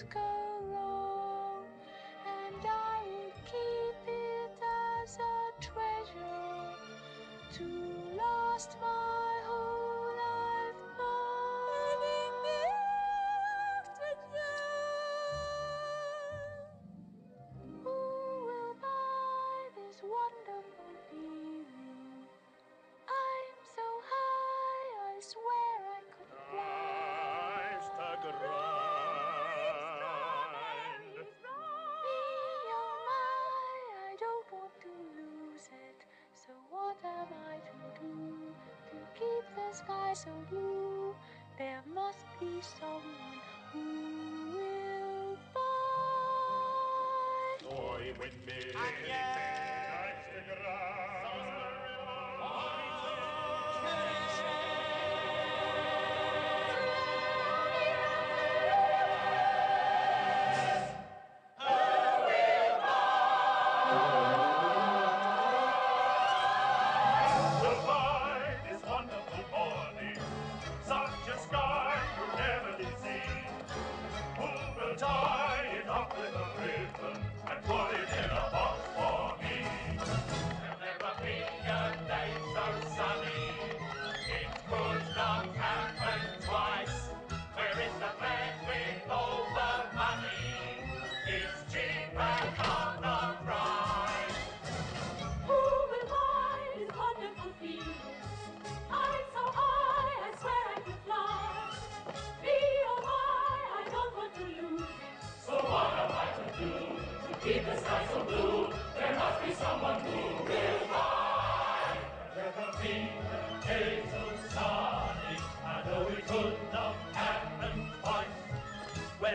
go wrong, and I will keep it as a treasure to last my. the skies blue, there must be someone who will buy. Toy windmill, I'm stick.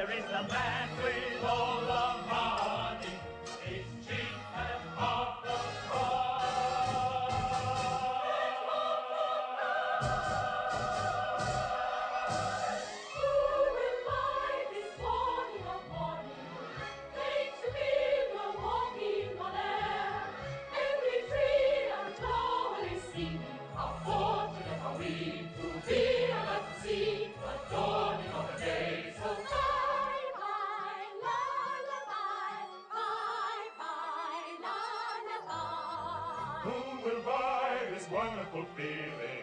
There is a man with all the. fulfilling.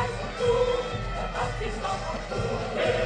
Weißen zu, das ist doch cool.